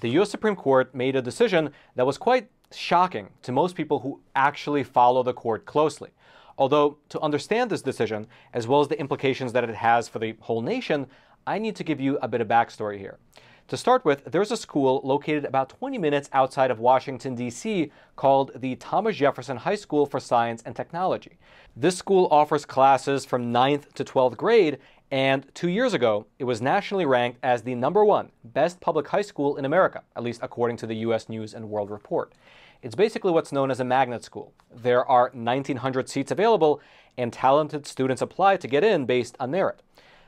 the US Supreme Court made a decision that was quite shocking to most people who actually follow the court closely. Although, to understand this decision, as well as the implications that it has for the whole nation, I need to give you a bit of backstory here. To start with, there's a school located about 20 minutes outside of Washington, D.C., called the Thomas Jefferson High School for Science and Technology. This school offers classes from 9th to 12th grade, and two years ago, it was nationally ranked as the number one best public high school in America, at least according to the U.S. News and World Report. It's basically what's known as a magnet school. There are 1,900 seats available, and talented students apply to get in based on merit.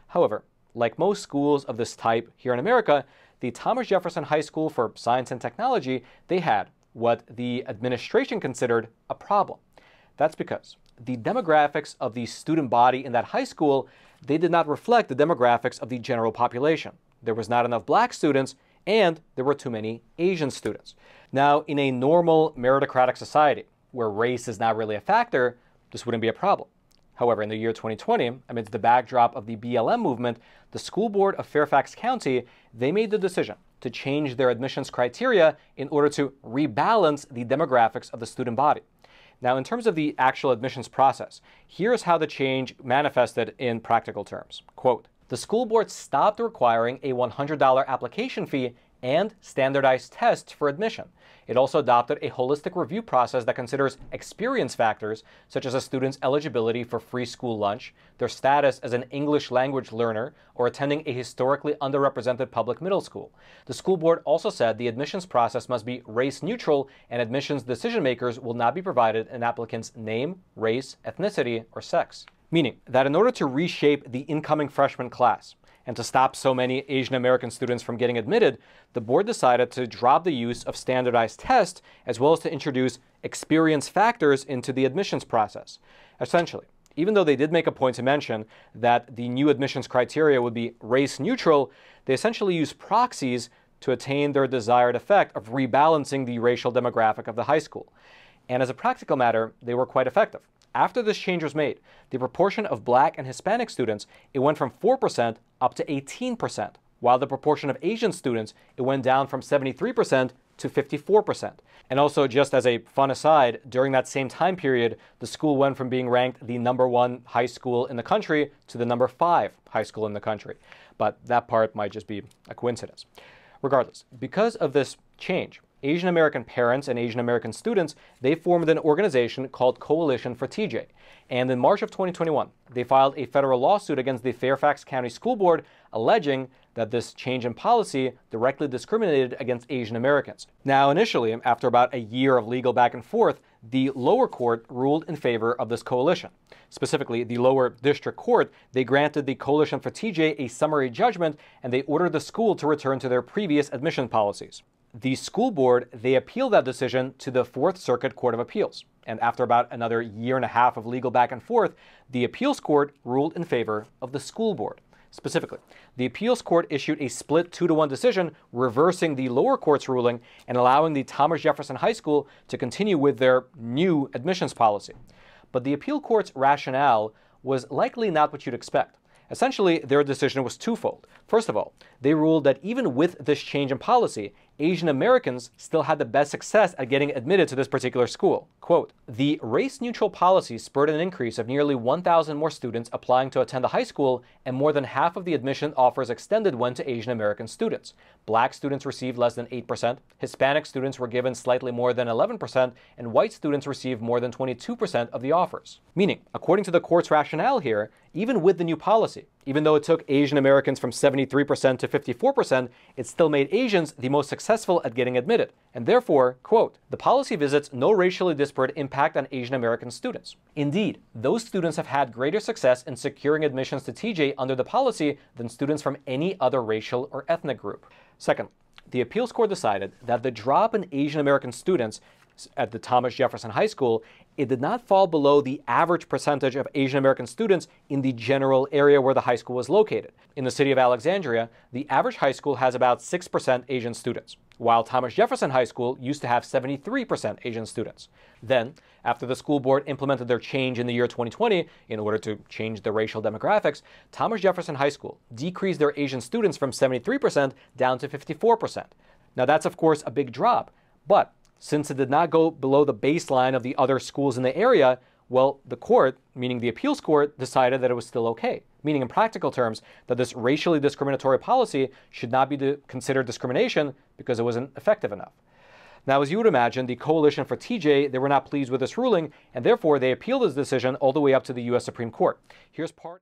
However, like most schools of this type here in America, the Thomas Jefferson High School for Science and Technology, they had what the administration considered a problem. That's because the demographics of the student body in that high school, they did not reflect the demographics of the general population. There was not enough black students and there were too many Asian students. Now, in a normal meritocratic society where race is not really a factor, this wouldn't be a problem. However, in the year 2020, amidst the backdrop of the BLM movement, the school board of Fairfax County, they made the decision to change their admissions criteria in order to rebalance the demographics of the student body. Now, in terms of the actual admissions process, here's how the change manifested in practical terms. Quote, the school board stopped requiring a $100 application fee and standardized tests for admission. It also adopted a holistic review process that considers experience factors such as a student's eligibility for free school lunch, their status as an English language learner, or attending a historically underrepresented public middle school. The school board also said the admissions process must be race neutral and admissions decision makers will not be provided an applicant's name, race, ethnicity, or sex. Meaning that in order to reshape the incoming freshman class, and to stop so many Asian American students from getting admitted, the board decided to drop the use of standardized tests as well as to introduce experience factors into the admissions process. Essentially, even though they did make a point to mention that the new admissions criteria would be race neutral, they essentially use proxies to attain their desired effect of rebalancing the racial demographic of the high school. And as a practical matter, they were quite effective. After this change was made, the proportion of black and Hispanic students, it went from 4% up to 18%, while the proportion of Asian students, it went down from 73% to 54%. And also, just as a fun aside, during that same time period, the school went from being ranked the number one high school in the country to the number five high school in the country. But that part might just be a coincidence. Regardless, because of this change, Asian American parents and Asian American students, they formed an organization called Coalition for TJ. And in March of 2021, they filed a federal lawsuit against the Fairfax County School Board alleging that this change in policy directly discriminated against Asian Americans. Now, initially, after about a year of legal back and forth, the lower court ruled in favor of this coalition. Specifically, the lower district court, they granted the Coalition for TJ a summary judgment and they ordered the school to return to their previous admission policies the school board, they appealed that decision to the Fourth Circuit Court of Appeals. And after about another year and a half of legal back and forth, the appeals court ruled in favor of the school board. Specifically, the appeals court issued a split 2 to 1 decision reversing the lower court's ruling and allowing the Thomas Jefferson High School to continue with their new admissions policy. But the appeal court's rationale was likely not what you'd expect. Essentially, their decision was twofold. First of all, they ruled that even with this change in policy, Asian Americans still had the best success at getting admitted to this particular school. Quote, the race-neutral policy spurred an increase of nearly 1,000 more students applying to attend the high school, and more than half of the admission offers extended went to Asian American students. Black students received less than 8%, Hispanic students were given slightly more than 11%, and white students received more than 22% of the offers. Meaning, according to the court's rationale here, even with the new policy, even though it took Asian Americans from 73% to 54%, it still made Asians the most successful at getting admitted. And therefore, quote, the policy visits no racially disparate impact on Asian American students. Indeed, those students have had greater success in securing admissions to TJ under the policy than students from any other racial or ethnic group. Second, the appeals court decided that the drop in Asian American students at the Thomas Jefferson High School, it did not fall below the average percentage of Asian American students in the general area where the high school was located. In the city of Alexandria, the average high school has about 6% Asian students, while Thomas Jefferson High School used to have 73% Asian students. Then, after the school board implemented their change in the year 2020 in order to change the racial demographics, Thomas Jefferson High School decreased their Asian students from 73% down to 54%. Now, that's of course a big drop, but since it did not go below the baseline of the other schools in the area, well, the court, meaning the appeals court, decided that it was still okay, meaning in practical terms that this racially discriminatory policy should not be considered discrimination because it wasn't effective enough. Now, as you would imagine, the Coalition for TJ, they were not pleased with this ruling, and therefore they appealed this decision all the way up to the U.S. Supreme Court. Here's part